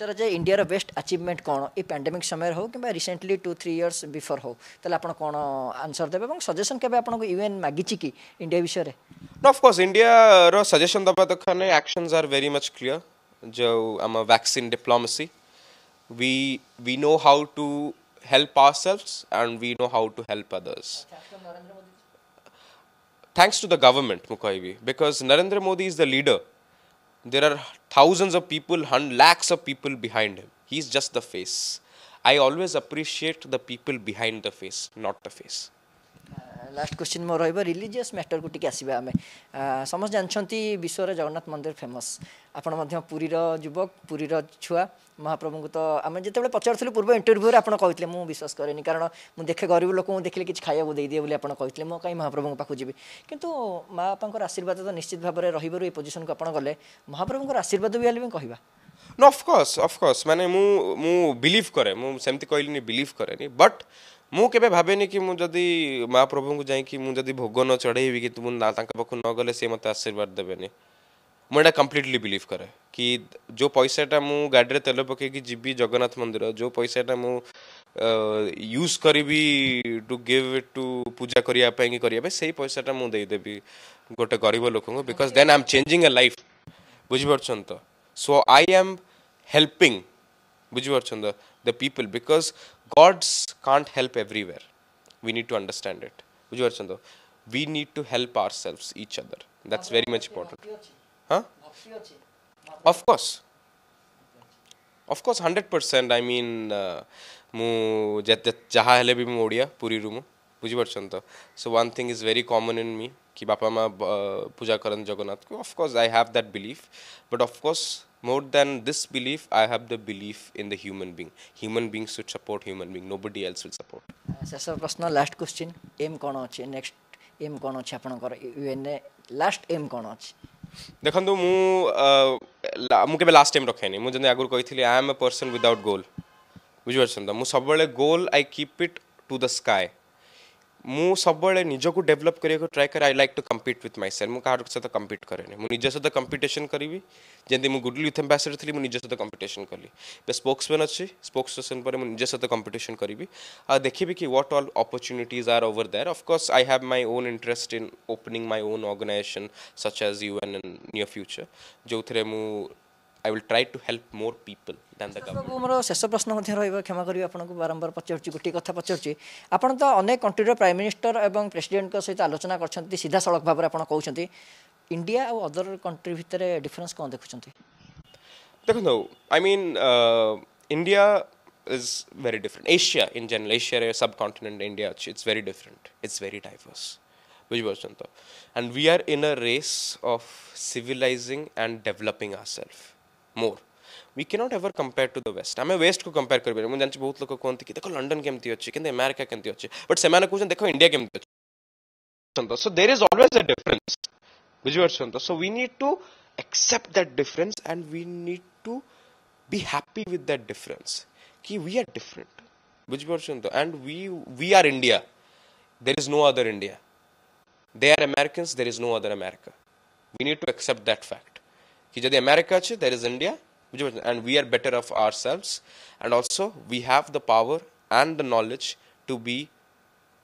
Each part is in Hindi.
पचरा जाए इंडिया बेस्ट अचिवमेंट कौन ये पैंडेमिक समय हो कि recently two three years before हो तो आप कौन आंसर देवे और सजेसन के यूएन मागिच कि इंडिया विषय अफकोर्स इंडिया रजेसन दवा दखने action are very much clear जो आम vaccine diplomacy we know how to help our selves and we know how to help others thanks to the government मुझे कह because Narendra Modi is the leader there are thousands of people, hun- lakhs of people behind him. He's just the face. I always appreciate the people behind the face, not the face. Last question ମୋର ରହିବ ରିଲିଜିୟସ୍ ମ୍ୟାଟର୍କୁ ଟିକେ ଆସିବା ଆମେ ସମସ୍ତେ ଜାଣିଛନ୍ତି ବିଶ୍ୱରେ ଜଗନ୍ନାଥ ମନ୍ଦିର ଫେମସ୍ ଆପଣ ମଧ୍ୟ ପୁରୀର ଯୁବକ ପୁରୀର ଛୁଆ ମହାପ୍ରଭୁଙ୍କୁ ତ ଆମେ ଯେତେବେଳେ ପଚାରୁଥିଲୁ ପୂର୍ବ ଇଣ୍ଟରଭ୍ୟୁରେ ଆପଣ କହିଥିଲେ ମୁଁ ବିଶ୍ୱାସ କରେନି କାରଣ ମୁଁ ଦେଖେ ଗରିବ ଲୋକଙ୍କୁ ଦେଖିଲେ କିଛି ଖାଇବାକୁ ଦେଇଦିଏ ବୋଲି ଆପଣ କହିଥିଲେ ମୁଁ କାହିଁ ମହାପ୍ରଭୁଙ୍କ ପାଖକୁ ଯିବି କିନ୍ତୁ ମା ବାପାଙ୍କର ଆଶୀର୍ବାଦ ତ ନିଶ୍ଚିତ ଭାବରେ ରହିବାରୁ ଏ ପୋଜିସନ୍କୁ ଆପଣ ଗଲେ ମହାପ୍ରଭୁଙ୍କର ଆଶୀର୍ବାଦ ବି ହେଲେ ବି କହିବା ନ ଅଫକୋର୍ସ अफकोर्स ମାନେ ମୁଁ ମୁଁ ବିଲିଭ୍ କରେ ମୁଁ ସେମିତି କହିଲିନି ବିଲିଭ୍ କରେନି ବଟ୍ मुझे भावेनि कि मुझे माँ प्रभु को जाकि भोग न चढ़ेवि कि पाख न गले सी मत आशीर्वाद देवे मुझे कम्प्लीटली बिलिव कै कि जो पैसाटा मु गाड़ी में तेल पक जगन्नाथ मंदिर जो पैसाटा मु यूज करी टू गिव टू पूजा करने करेंगे पैसाटा मुदेवी गोटे गरीब लोक because then I am changing a life बुझीप so I am helping बुझीपुर the people because gods can't help everywhere we need to understand it बुझीपुर we need to help our self each other that's very much important of course of course hundred percent I mean मुझे भी ओडिया पूरी रू बुझीपुर so one thing is very common in me कि बापा माँ पूजा करते जगन्नाथ को of course I have that belief but of course more than this belief i have the belief in the human being human beings should support human being nobody else will support ଶେଷ ପ୍ରଶ୍ନ ଲାଷ୍ଟ କ୍ୱେଶ୍ଚିନ୍ ଏମ୍ କ'ଣ ଅଛି ନେକ୍ସଟ ଏମ୍ କ'ଣ ଅଛି ଆପଣଙ୍କର ୟୁଏନ୍ଏ ଲାଷ୍ଟ ଏମ୍ କ'ଣ ଅଛି ଦେଖନ୍ତୁ ମୁଁ ମୁଁ କେବେ ଲାଷ୍ଟ ଟାଇମ୍ ରଖେନି ମୁଁ ଯେମିତି ଆଗରୁ କହିଥିଲି I am a person without goal ବୁଝିପାରୁଛନ୍ତି ତ ମୁଁ ସବୁବେଳେ goal I keep it to the sky सब निजक डेभलप करने को ट्राए कै I like to compete with my self मुझे सहित कंपिट कैन मुझ सहित कंपिटेसन करी जमी गुड लिथ एम्बासडर थी मुझ सहित कंपिटेसन कली स्पोक्समैन अच्छी पर्सन पर मुझे सहित कंपिटेसन करी आखिबी कि what all opportunities are over there of course I have my own interest in opening my own organisation such as you and in near future जो थे मुझे I will try to help more people than the government. ମୋର ଶେଷ ପ୍ରଶ୍ନ ମଧ୍ୟ ରହିବ କ୍ଷମା କରିବେ ଆପଣଙ୍କୁ ବାରମ୍ବାର ପଚାରୁଛି ଗୋଟିଏ କଥା ପଚାରୁଛି ଆପଣ ତ ଅନେକ କଣ୍ଟ୍ରିର ପ୍ରାଇମ୍ ମିନିଷ୍ଟର ଏବଂ ପ୍ରେସିଡେଣ୍ଟଙ୍କ ସହିତ ଆଲୋଚନା କରିଛନ୍ତି ସିଧାସଳଖ ଭାବରେ ଆପଣ କହୁଛନ୍ତି ଇଣ୍ଡିଆ ଆଉ ଅଦର କଣ୍ଟ୍ରି ଭିତରେ ଡିଫରେନ୍ସ କ'ଣ ଦେଖୁଛନ୍ତି ଦେଖନ୍ତୁ I mean India is very different Asia in general ଏସିଆରେ ସବ୍ କଣ୍ଟିନେଣ୍ଟ ଇଣ୍ଡିଆ ଅଛି it's very different it's very diverse ବୁଝିପାରୁଛନ୍ତି ତ and we are in a race of civilizing and developing ourselves more we cannot ever compare to the west ଆମେ west କୁ compare କରିପାରିବୁ ମୁଁ ଜାଣିଛି ବହୁତ ଲୋକ କୁହନ୍ତି କି ଦେଖ ଲଣ୍ଡନ କେମିତି ଅଛି କିନ୍ତୁ ଆମେରିକା କେମିତି ଅଛି ବଟ୍ ସେମାନେ କହୁଛନ୍ତି ଦେଖ ଇଣ୍ଡିଆ କେମିତି ଅଛି so there is always a difference ବୁଝିପାରୁଛନ୍ତି so we need to accept that difference and we need to be happy with that difference ki we are different ବୁଝିପାରୁଛନ୍ତି and we we are india there is no other india they are americans there is no other america we need to accept that fact कि यदि अमेरिका अच्छे there is India and we are better off our selves and also we have the power and the knowledge to be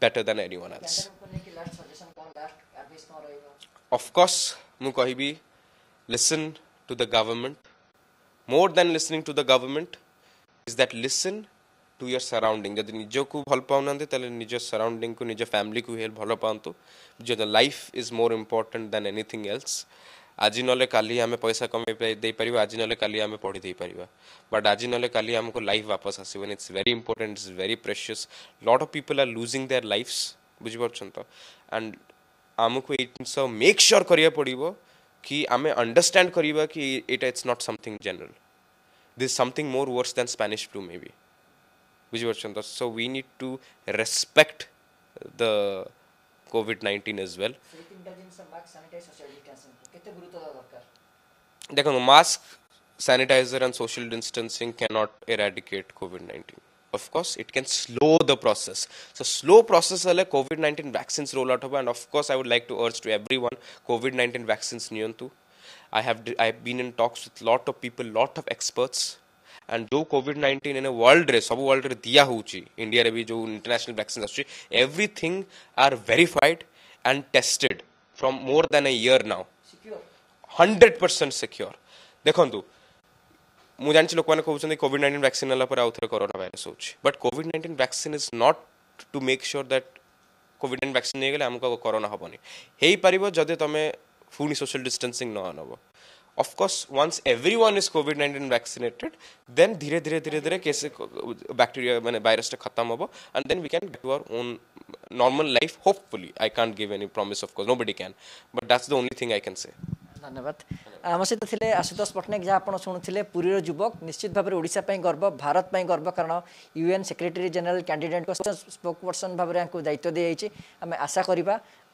better than anyone else of course मुझे कह listen to the government more than listening to the government is that listen to your surrounding जब निजी भल पाँ निज सराउंडिंग को निज फैमिली को भल पात जो life is more important than anything else आज ना कल आम पैसा कमे पार आज ना कल आम पढ़ीपर बट आज ना कल आमको लाइफ वापस आसवन it's very important it's very precious lot of people are losing their life बुझिपार and आमको ये जिन मेक स्योर करा पड़ो कि आम अंडरस्टाण करवा कि यहाँ it's not something general this something more worse than Spanish to maybe बुझिपार so we need to respect the Covid nineteen as well. দেখুন mask, sanitizer and social distancing cannot eradicate covid-19 of course it can slow the process so slow process like covid-19 vaccines roll out and of course i would like to urge to everyone covid-19 vaccines niyantu i have i have been in talks with lot of people lot of experts and जो कोविड नाइंटीन एने वर्ल्ड रे सब वर्ल्ड रे दिया होची इंडिया रे भी जो international vaccine as everything are verified and tested from more than a year now hundred percent secure देखो मुझे जान लोक मैंने कहते हैं कोविड नाइंटन वैक्सीन नाला पर आउे करोना भाईरस हो but Covid nineteen vaccine is not to make sure that Covid nine vaccine नहींगले आमको करोना हेनी हो पार जदि तुम्हें पुणी सोशल डिस्टेंसिंग न नब of course once everyone is covid 19 vaccinated then धीरे धीरे धीरे धीरे कैसे बैक्टीरिया मैंने वायरस टा and then we can get to our own normal life hopefully i can't give any promise of course nobody can but that's the only thing i can say धन्यवाद आम सहित ले आशुतोष पट्टनायक जहाँ आुणुले पुरी र युवक निश्चित भावर ओडापाई गर्व भारतपूर्ण गर्व कारण युएन सक्रेटरी जेनेर क्यान्डिडेटको स्पोक् पर्सन भावर यहाँको दायित्व दिइरहेको आमे आशाक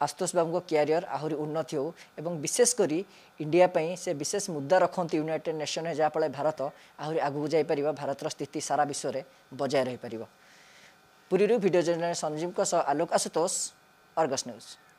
आशुतोष बाबुको क्यारियर आहुरी उन्नति हो विशेष विशेषकरी से विशेष मुद्दा रख् युनैटेड नेसन जहाँफल भारत आहुरी आगको जाइपार भारत र स्थिति सारा विश्वले बजाएरै पारेको पुरीहरू भिडियो जर्ना सञ्जीवको सह आलोक आशुतोष अर्गस न्यूज